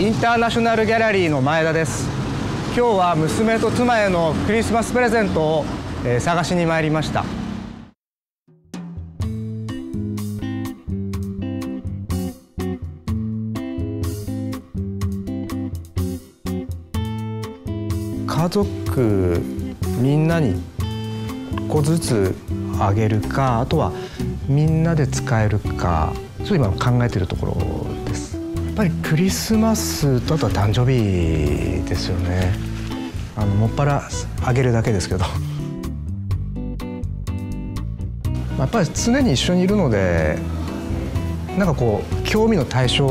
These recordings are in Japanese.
インターナショナルギャラリーの前田です。今日は娘と妻へのクリスマスプレゼントを、え、探しに参りました。家族みんなに1個ずつあげるかあとはみんなで使えるかそう今考えてるところぱりクリスマスとあとは誕生日ですよね。あのもっぱらあげるだけですけど。やっぱり常に一緒にいるのでなんかこう興味の対象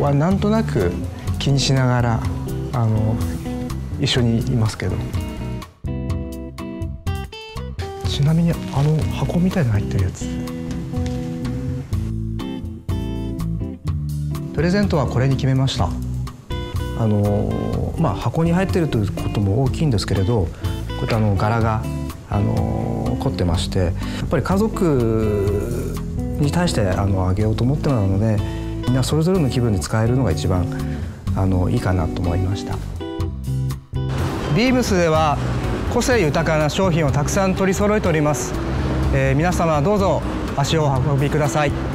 はなんとなく気にしながらあの一緒にいますけど。ちなみにあの箱みたいに入ってるやつ。プレゼントはこれに決めました。あのまあ箱に入ってるということも大きいんですけれどこういったあの柄があの凝ってましてやっぱり家族に対してあのあげようと思ってなのでみんなそれぞれの気分で使えるのが一番あのいいかなと思いました。ビームスでは個性豊かな商品をたくさん取り揃えております、えー、皆様どうぞ足をお運びください。